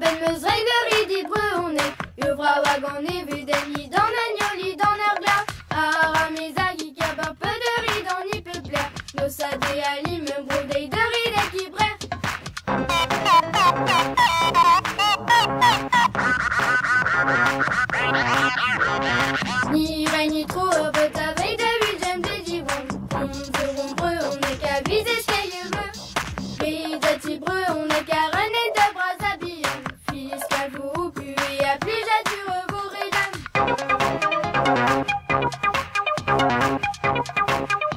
urbaine, Meuse, Réglerie d'Ibreux, on est Yuvra, Wagoné, Vudeli, dans Agnoli, dans Nergla, Aramis, Agui, Cabin, peu de riz, dans Nipple, Nos Sadé, Ali, me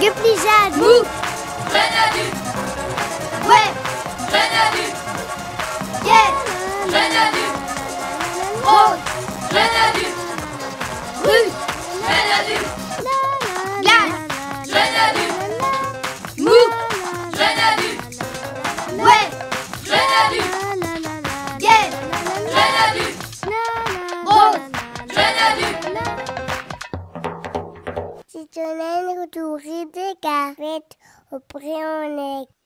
Guplijade Mou Renadu Ouais Renadu Yeah Renadu Rose Renadu Rue Renadu Mou Ouais Renadu Yeah Renadu Rose tout, des tout, tout, tout,